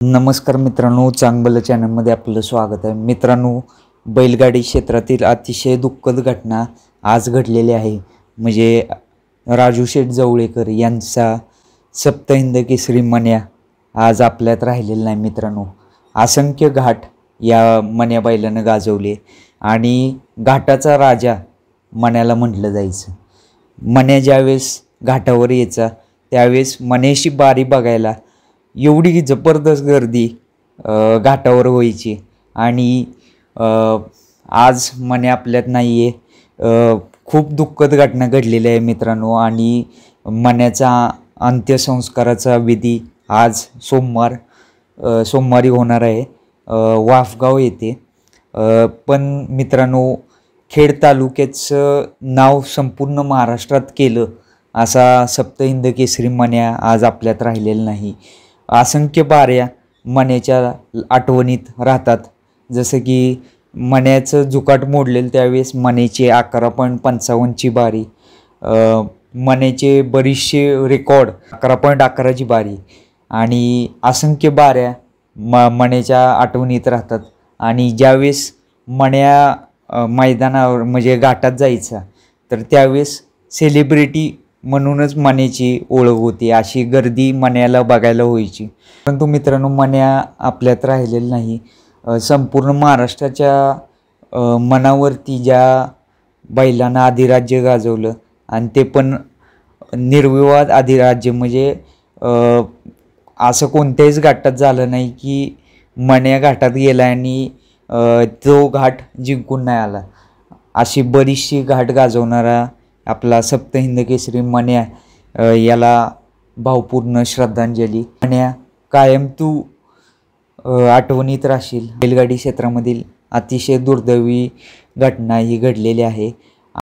नमस्कार मित्रांनो चांगलं चॅनलमध्ये आपलं स्वागत आहे. मित्रांनो बैलगाडी क्षेत्रातील अतिशय दुःखद घटना आज घडलेली आहे. म्हणजे राजू शेठ जवळेकर यांचा सप्तहिंद केसरी मन्या आज आपल्यात राहिलेला नाही मित्रांनो. असंख्य घाट या मन्या बैलानं गाजवले आणि घाटाचा राजा मण्याला म्हटलं जायचं. मन्या ज्यावेळेस घाटावर यायचा त्यावेळेस मण्याशी बारी बघायला एवढी जबरदस्त गर्दी घाटावर व्हायची. आणि आज मने आपल्यात नाही आहे खूप दुःखद घटना घडलेली आहे मित्रांनो. आणि मण्याचा अंत्यसंस्काराचा विधी आज सोमवार सोमवारी होणार आहे. वाफगाव येथे. पण मित्रांनो खेड तालुक्याचं नाव संपूर्ण महाराष्ट्रात केलं असा सप्तहिंद केसरी मण्या आज आपल्यात राहिलेला नाही. असंख्य बाऱ्या मण्याच्या आठवणीत राहतात. जसं की मण्याचं जुकाट मोडलेलं त्यावेळेस मण्याची अकरा पॉईंट पंचावन्नची बारी मण्याचे बरीचसे रेकॉर्ड अकरा पॉईंट अकराची बारी आणि असंख्य बाऱ्या म मण्याच्या आठवणीत राहतात. आणि ज्यावेळेस मण्या मैदानावर म्हणजे घाटात जायचा तर त्यावेळेस सेलिब्रिटी म्हणूनच मण्याची ओळख होती. अशी गर्दी मण्याला बघायला व्हायची. परंतु मित्रांनो मण्या आपल्यात राहिलेलं नाही. संपूर्ण महाराष्ट्राच्या मनावरती ज्या बैलांना अधिराज्य गाजवलं आणि ते पण निर्विवाद अधिराज्य म्हणजे असं कोणत्याहीच घाटात झालं नाही की मण्या घाटात गेला आणि तो घाट जिंकून नाही आला. अशी बरीचशी घाट गाजवणारा आपला सप्तहिंद केसरी मण्या याला भावपूर्ण श्रद्धांजली. मण्या कायम तू आठवणीत राहशील. बैलगाडी क्षेत्रामधील अतिशय दुर्दैवी घटना ही घडलेली आहे.